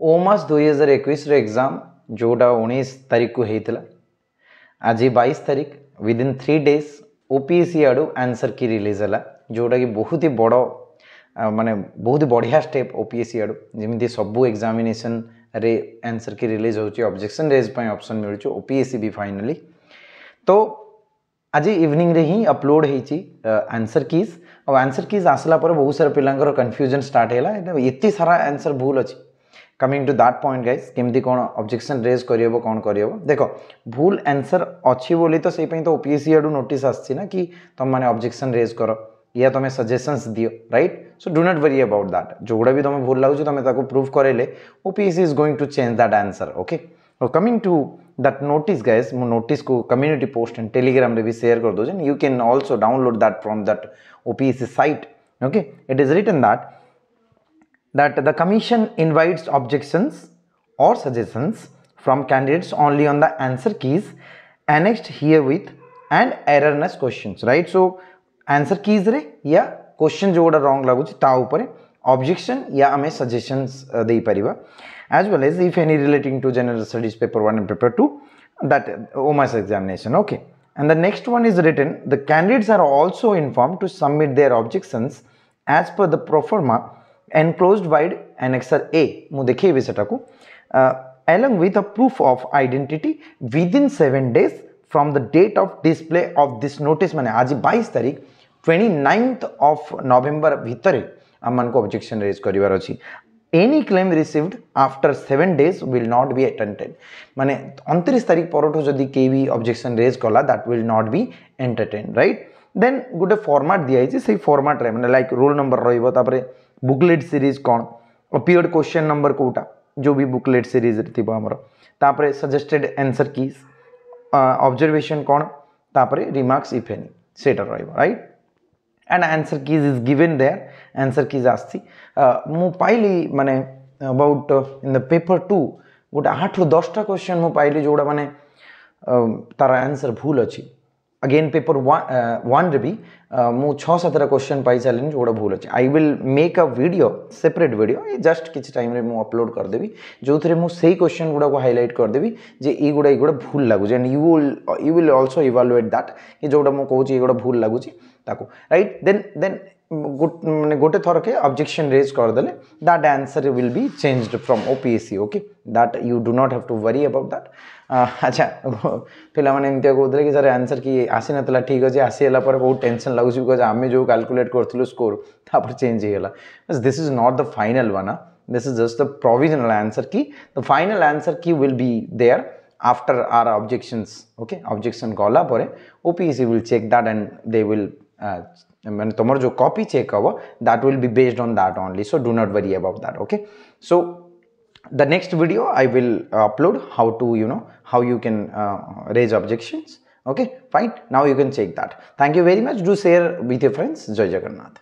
ओमास दुई हज़ार एक एग्ज़ाम, जोटा उन्नीस तारीख को होता आज बैश तारीख विदिन थ्री डेज़ ओपीएससी आड़ आंसर की रिलीज़ है जोटा कि बहुत ही बड़ माने बहुत ही बढ़िया स्टेप ओपीएससी आड़। जमी सबू एग्जामिनेशन रे आंसर की रिलीज़ हो ऑब्जेक्शन रेज ऑप्शन मिलूँ ओपीएससी भी फाइनाली तो आज इवनिंग रे ही अपलोड होती आंसर कीज और आंसर कीज आसला बहुत सारा पिलांकर कन्फ्यूज़न स्टार्ट है ये सारा आंसर भूल अच्छी coming to that point guys केमती कौन ऑब्जेक्शन रेज करियो कौन करियो देख भूल आंसर अच्छी बोली तो से तो ओपीएससी आडू नोटिस आसी कि तुम मैंने अब्जेक्शन रेज कर या तुम सजेशंस दियो right so do not worry about that जोड़ा भी तुम्हें भूल लगुच तुम प्रूव करेले OPSC is going to change that answer okay और coming to that notice guys मु नोटिस को कम्युनिटी पोस्ट एंड टेलीग्राम भी सेयर कर दो you can also download that from that OPSC site okay it is written that that the commission invites objections or suggestions from candidates only on the answer keys annexed herewith and erroneous questions right so answer keys रे या question जोड़ा wrong लगुच ता ऊपर objection या आम suggestions they परिबा as well as if any relating to general studies paper 1 and paper 2 that OMAS examination okay and the next one is written the candidates are also informed to submit their objections as per the proforma enclosed wide annexer A ମୁଁ ଦେଖେଇବି ସେଟାକୁ along with a proof of identity within 7 days from the date of display of this notice ମାନେ ଆଜି 22 ତାରିଖ 29th of November ଭିତରେ ଆମମାନଙ୍କୁ objection raise କରିବାର ଅଛି any claim received after 7 days will not be attended ମାନେ 29 ତାରିଖ ପରଠୁ ଯଦି କେହି ବି objection raise କଲା that will not be entertained right then ଗୋଟେ format ଦିଆହେଇଛି ସେଇ formatରେ ମାନେ like roll number ରହିବ ତାପରେ बुकलेट सीरीज़ कौन? अपियर्ड क्वेश्चन नंबर कोटा जो भी बुकलेट सीरीज़ थी सजेस्टेड आंसर कीज ऑब्जर्वेशन कौन? तापर रिमार्क्स इफ़ एनी सेटा right and answer keys is given there answer keys आसी मु पाइली माने about in the paper two गोटे आठ रु दसटा क्वेश्चन मु पाइली जोड़ा माने तार आंसर भूल अच्छी। अगेन पेपर वन रे भी मु छः सातटा क्वेश्चन पाई सारे जोड़ा भूल अच्छे I will make a video separate video ये जस्ट किसी टाइम रे मु अपलोड करदेवी जो थे मुझे क्वेश्चन गुड़ा को हाईलाइट करदेवी जे ये गुड़ा भूल लगुच and you you will also evaluate that कि जोटा मुझे कहूँ ये भूल लगुच राइट देन देन गोटे थर के अब्जेक्शन रेज करदे that answer will be change from OPSC okay that you do not have to worry about that अच्छा पे माने कहते कि सर आंसर कि आसी ना ठीक अच्छे आसीगला बहुत टेनसन लगुच बिकज आम जो कैलकुलेट करूँ स्कोर तापर चेंज हे हला this is not the final one this is just the provisional answer key the final answer key will be there after our objection okay objection गला OPSC will check that and they will uh, মানে তোমার যে copy check হব that will be based on that only so do not worry about that okay so the next video i will upload how to you know how you can uh, raise objections okay fine now you can check that thank you very much do share with your friends jai jagannath